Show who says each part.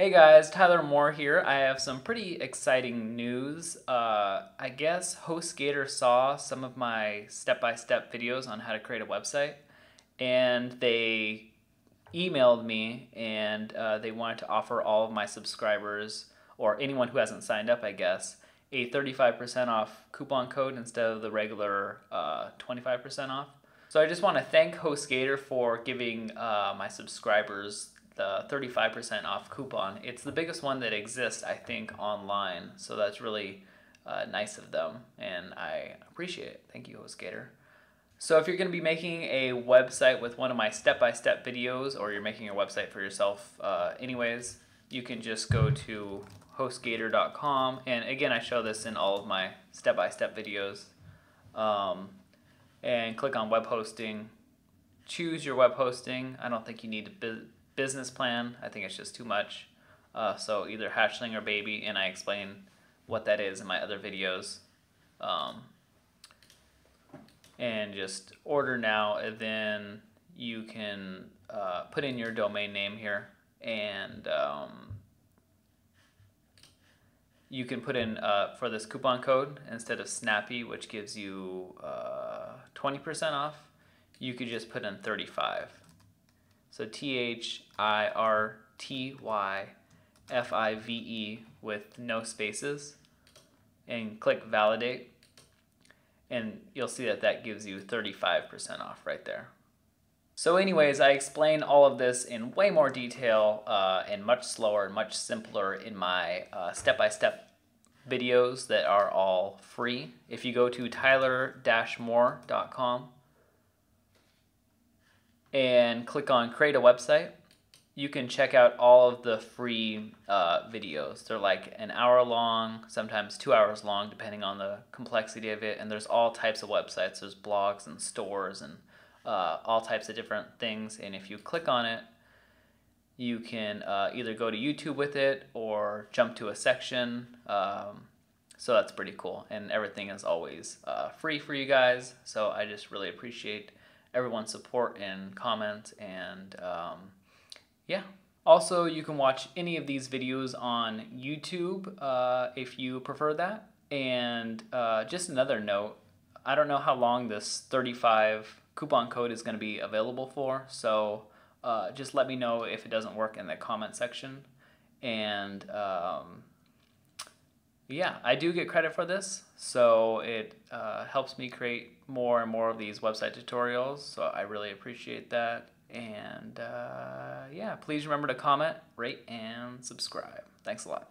Speaker 1: Hey guys, Tyler Moore here. I have some pretty exciting news. Uh, I guess HostGator saw some of my step-by-step videos on how to create a website and they emailed me and uh, they wanted to offer all of my subscribers or anyone who hasn't signed up, I guess, a 35% off coupon code instead of the regular uh, 25% off. So I just want to thank HostGator for giving uh, my subscribers the 35% off coupon. It's the biggest one that exists, I think, online. So that's really uh, nice of them, and I appreciate it. Thank you, HostGator. So if you're going to be making a website with one of my step-by-step videos, or you're making a website for yourself uh, anyways, you can just go to hostgator.com. And again, I show this in all of my step-by-step videos. Um, and click on web hosting. Choose your web hosting. I don't think you need to business plan. I think it's just too much. Uh, so either Hatchling or Baby, and I explain what that is in my other videos. Um, and just order now, and then you can uh, put in your domain name here, and um, you can put in uh, for this coupon code instead of Snappy, which gives you 20% uh, off, you could just put in 35. So T H I R T Y F I V E with no spaces and click validate and you'll see that that gives you 35% off right there. So anyways, I explain all of this in way more detail uh, and much slower and much simpler in my uh, step-by-step uh, -step videos that are all free. If you go to tyler-moore.com and click on create a website, you can check out all of the free uh, videos. They're like an hour long, sometimes two hours long, depending on the complexity of it. And there's all types of websites. There's blogs and stores and uh, all types of different things. And if you click on it, you can uh, either go to YouTube with it or jump to a section. Um, so that's pretty cool. And everything is always uh, free for you guys. So I just really appreciate everyone's support and comments and um, yeah. Also, you can watch any of these videos on YouTube uh, if you prefer that. And uh, just another note, I don't know how long this 35 coupon code is going to be available for, so uh, just let me know if it doesn't work in the comment section. And um, yeah, I do get credit for this, so it uh, helps me create more and more of these website tutorials, so I really appreciate that. And uh, yeah, please remember to comment, rate, and subscribe. Thanks a lot.